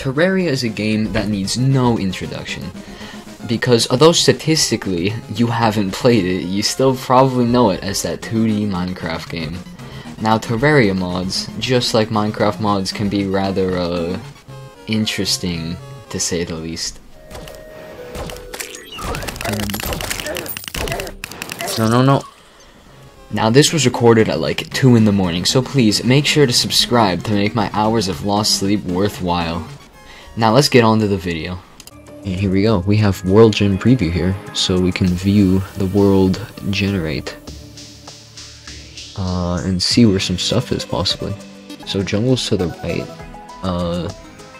Terraria is a game that needs no introduction. Because although statistically you haven't played it, you still probably know it as that 2D Minecraft game. Now Terraria mods, just like Minecraft mods, can be rather uh, interesting to say the least. No, no, no. Now this was recorded at like 2 in the morning, so please make sure to subscribe to make my hours of lost sleep worthwhile. Now let's get on to the video. And here we go, we have World Gen Preview here, so we can view the world generate. Uh, and see where some stuff is possibly. So jungle's to the right, uh,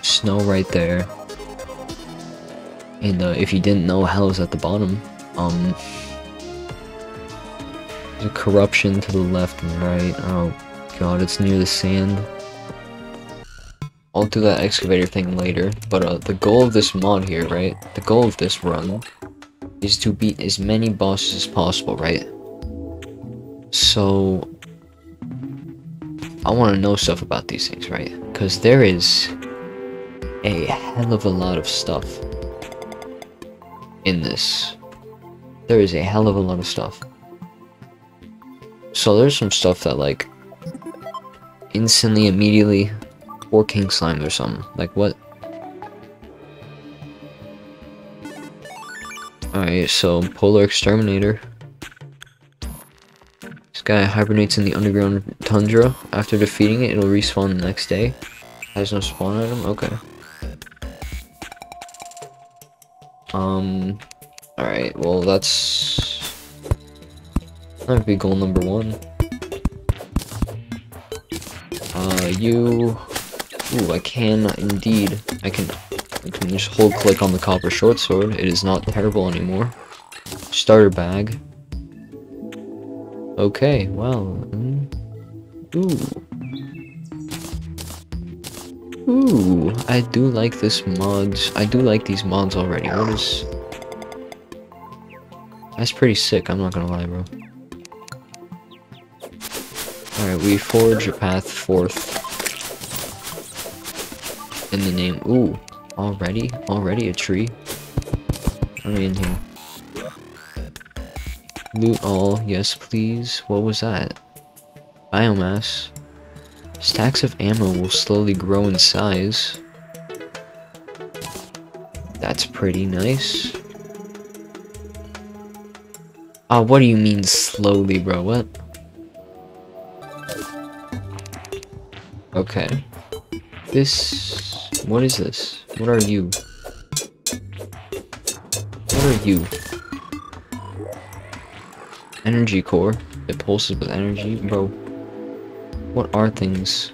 snow right there. And uh, if you didn't know, hell is at the bottom. Um, a corruption to the left and right. Oh god, it's near the sand. I'll do that excavator thing later, but uh, the goal of this mod here, right? The goal of this run is to beat as many bosses as possible, right? So, I want to know stuff about these things, right? Because there is a hell of a lot of stuff in this. There is a hell of a lot of stuff. So there's some stuff that like instantly, immediately, or king slime or something. Like what? Alright, so polar exterminator. This guy hibernates in the underground tundra. After defeating it, it'll respawn the next day. Has no spawn item? Okay. Um, alright, well that's that would be goal number one. Uh, you... Ooh, I can indeed. I can, I can just hold click on the copper short sword. It is not terrible anymore. Starter bag. Okay, well. Mm, ooh. Ooh, I do like this mods. I do like these mods already. What is... That's pretty sick, I'm not gonna lie, bro. Alright, we forge a path forth. In the name. Ooh, already? Already a tree? Me in here. Loot all, yes please. What was that? Biomass. Stacks of ammo will slowly grow in size. That's pretty nice. Ah, uh, what do you mean slowly, bro? What? Okay. This... What is this? What are you? What are you? Energy core. It pulses with energy? Bro. What are things?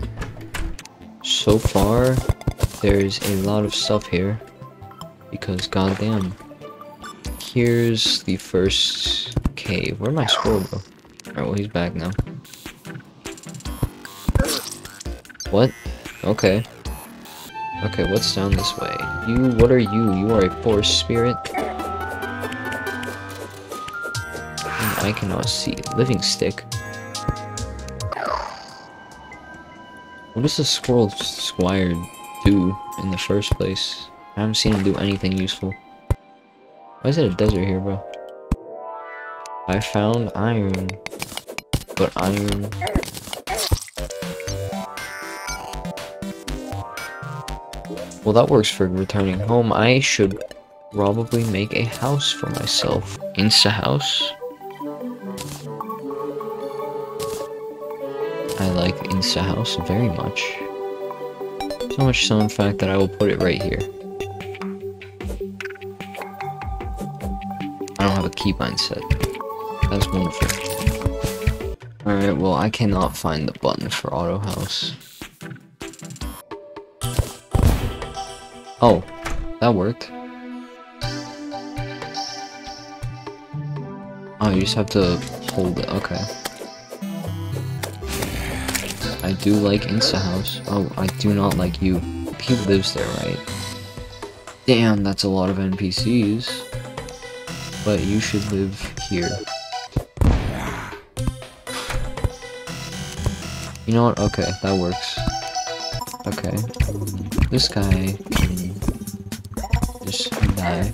So far, there's a lot of stuff here. Because goddamn. Here's the first cave. Where'd my squirrel go? Alright, well he's back now. What? Okay. Okay, what's down this way? You, what are you? You are a forest spirit? Mm, I cannot see. Living stick. What does the squirrel squire do in the first place? I haven't seen him do anything useful. Why is it a desert here, bro? I found iron. But iron Well, that works for returning home. I should probably make a house for myself. Insta house? I like Insta house very much. So much so in fact that I will put it right here. I don't have a keybind set. That's wonderful. Alright, well I cannot find the button for auto house. Oh, that worked. Oh, you just have to hold it. Okay. I do like Insta House. Oh, I do not like you. He lives there, right? Damn, that's a lot of NPCs. But you should live here. You know what? Okay, that works. Okay. This guy can just die.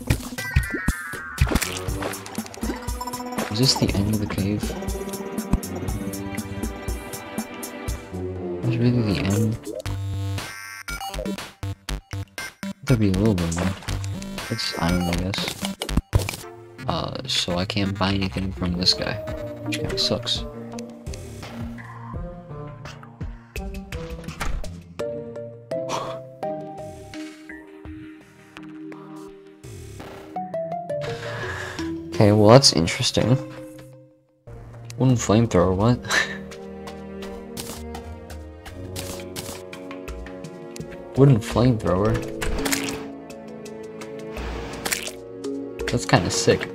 Is this the end of the cave? Is really the end? There'll be a little bit more. It's iron, I guess. Uh, so I can't buy anything from this guy, which kinda sucks. Okay, well that's interesting. Wooden flamethrower, what? Wooden flamethrower? That's kinda sick.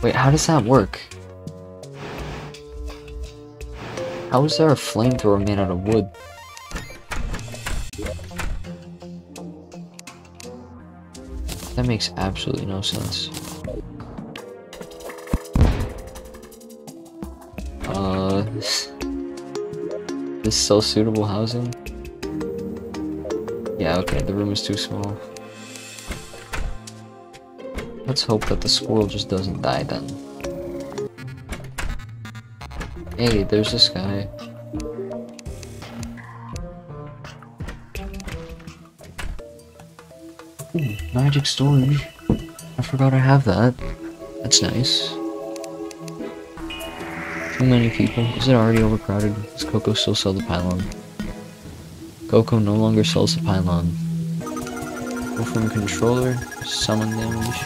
Wait, how does that work? How is there a flamethrower made out of wood? That makes absolutely no sense. Is so suitable housing? Yeah, okay, the room is too small. Let's hope that the squirrel just doesn't die then. Hey, there's this guy. Ooh, magic storage. I forgot I have that. That's nice. Too many people. Is it already overcrowded? Does Coco still sell the pylon? Coco no longer sells the pylon. Go from controller, summon damage.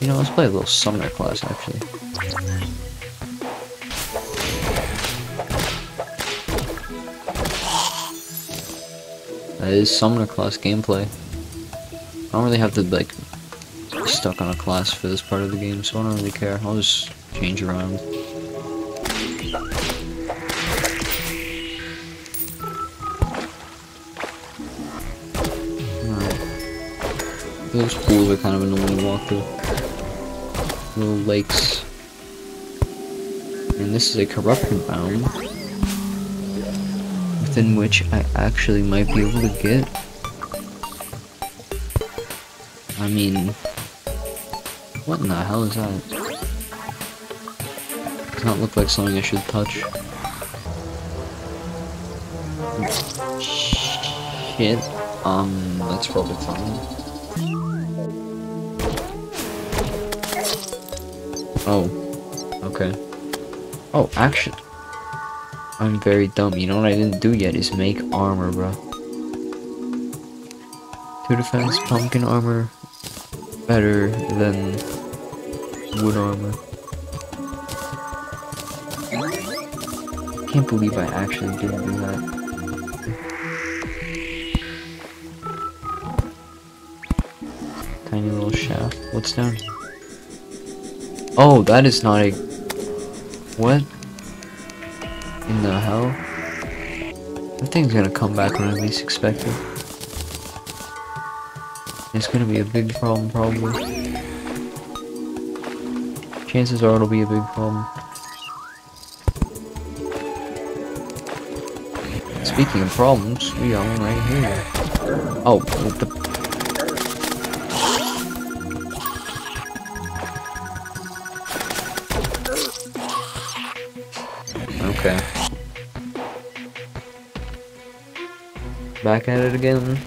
You know, let's play a little summoner class actually. That is summoner class gameplay. I don't really have to like stuck on a class for this part of the game, so I don't really care. I'll just change around. Alright. Those pools are kind of annoying to walk through. Little lakes. And this is a corruption biome. Within which I actually might be able to get. I mean, what in the hell is that? Not look like something I should touch. Shit. Um, that's probably fine. Oh. Okay. Oh, actually. I'm very dumb. You know what I didn't do yet is make armor, bro. Two defense, pumpkin armor, better than wood armor. I can't believe I actually didn't do that. Tiny little shaft. What's down? Oh, that is not a... What? In the hell? That thing's gonna come back when I least expect it. It's gonna be a big problem, probably. Chances are it'll be a big problem. Speaking of problems, we are right here. Oh, Okay. Back at it again.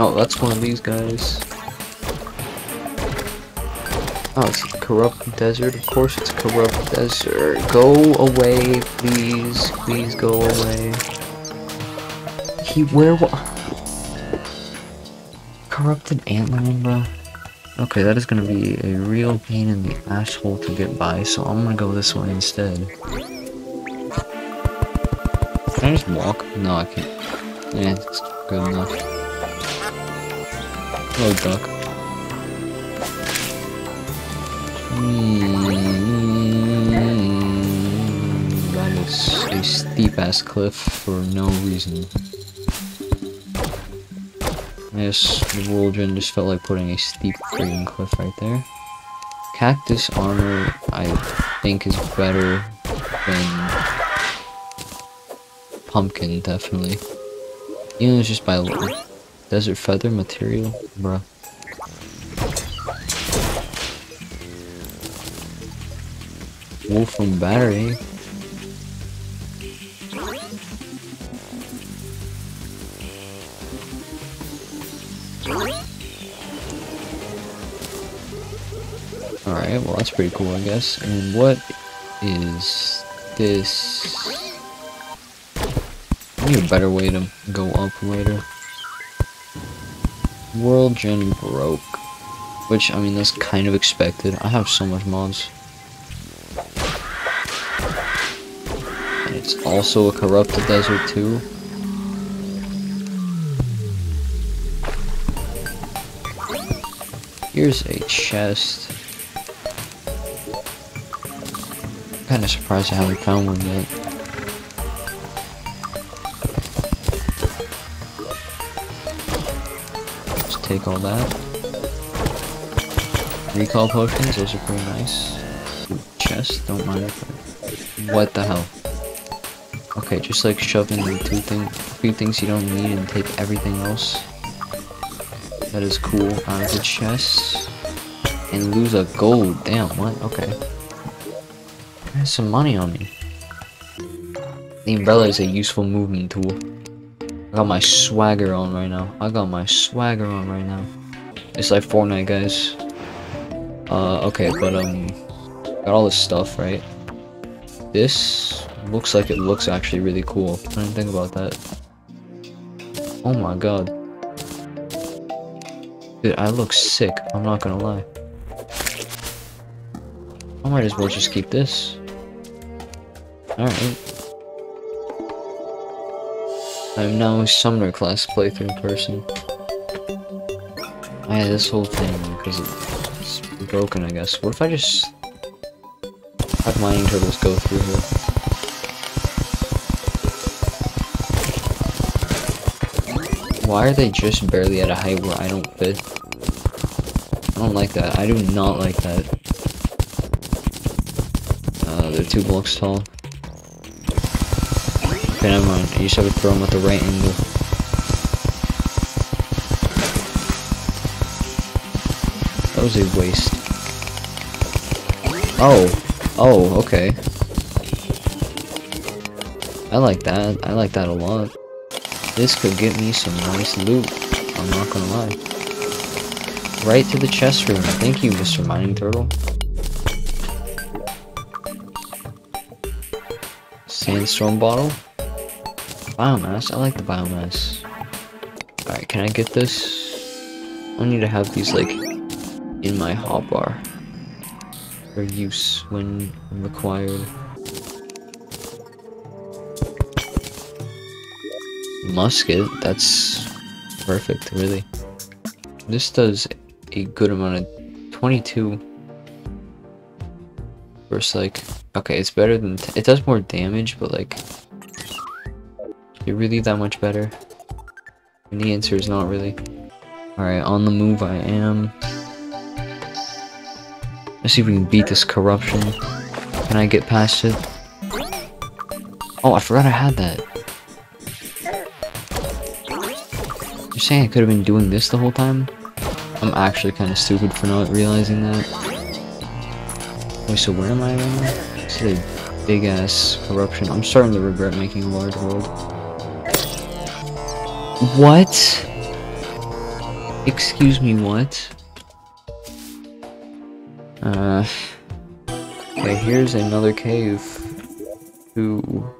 Oh, that's one of these guys. Oh, it's corrupt desert. Of course it's corrupt desert. Go away, please. Please go away. He, where? Corrupted antler, bro. Okay, that is gonna be a real pain in the asshole to get by, so I'm gonna go this way instead. Can I just walk? No, I can't. Yeah, it's good enough. Hello, duck. Hmm, that is a steep ass cliff for no reason. Yes, the World Gen just felt like putting a steep freaking cliff right there. Cactus armor, I think, is better than pumpkin, definitely. You know, it's just by desert feather material, bruh. Wolfram battery. Alright, well that's pretty cool I guess. And what is this? I need a better way to go up later. World Gen broke. Which, I mean, that's kind of expected. I have so much mods. It's also a corrupted desert too. Here's a chest. kinda surprised I haven't found one yet. Let's take all that. Recall potions, those are pretty nice. Chest, don't mind. What the hell? Okay, just like shoving the two thing, few things you don't need and take everything else. That is cool. Out of the chest. And lose a gold. Damn, what? Okay has some money on me. The umbrella is a useful movement tool. I got my swagger on right now. I got my swagger on right now. It's like Fortnite, guys. Uh, okay, but, um, got all this stuff, right? This looks like it looks actually really cool. I didn't think about that. Oh my god. Dude, I look sick. I'm not gonna lie. I might as well just keep this. Alright. I'm now a Summoner class playthrough person. I had this whole thing because it's broken, I guess. What if I just have mining turtles go through here? Why are they just barely at a height where I don't fit? I don't like that. I do not like that. Uh, they're two blocks tall. Okay, never mind. You just have to throw him at the right angle. That was a waste. Oh. Oh, okay. I like that. I like that a lot. This could get me some nice loot. I'm not gonna lie. Right to the chest room. Thank you, Mr. Mining Turtle. Sandstorm bottle. Biomass? I like the biomass. Alright, can I get this? I need to have these, like, in my hotbar. For use when required. Musket? That's perfect, really. This does a good amount of 22 versus like okay it's better than it does more damage but like you're really that much better? And the answer is not really. Alright, on the move I am. Let's see if we can beat this corruption. Can I get past it? Oh, I forgot I had that. Saying I could have been doing this the whole time? I'm actually kind of stupid for not realizing that. Wait, so where am I right now? It's a big ass corruption. I'm starting to regret making a large world. What? Excuse me, what? Uh... Okay, here's another cave. To...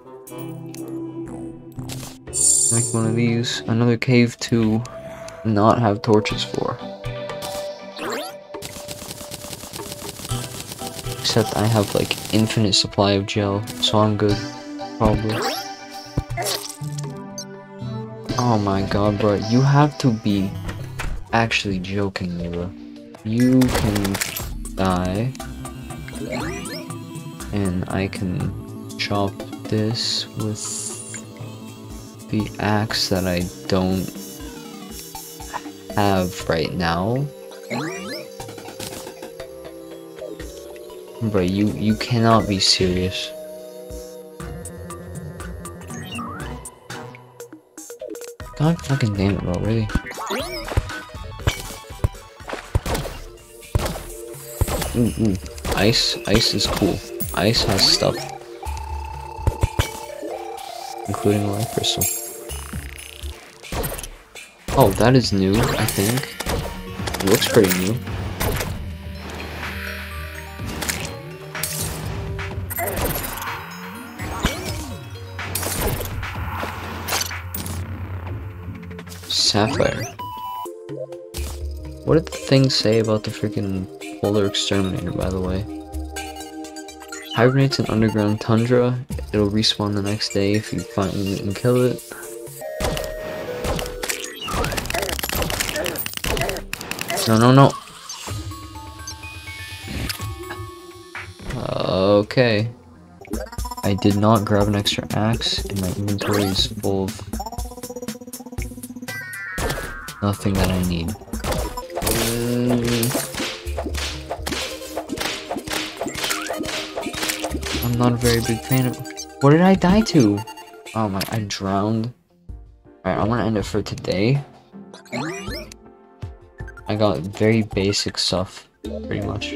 Make one of these. Another cave to not have torches for. Except I have like infinite supply of gel, so I'm good. Probably. Oh my god, bro. You have to be actually joking me, bro. You can die. And I can chop this with the axe that I don't have right now. Bro, you, you cannot be serious. God fucking damn it, bro, really. Ooh, ooh. Ice, ice is cool. Ice has stuff. Including a life crystal. Oh, that is new, I think. It looks pretty new. Sapphire. What did the thing say about the freaking polar exterminator, by the way? Hibernates in underground tundra. It'll respawn the next day if you find and kill it. No, no, no. Okay. I did not grab an extra axe, and my inventory is full of nothing that I need. Mm. I'm not a very big fan of- What did I die to? Oh my, I drowned. Alright, I'm gonna end it for today. Got very basic stuff, pretty much.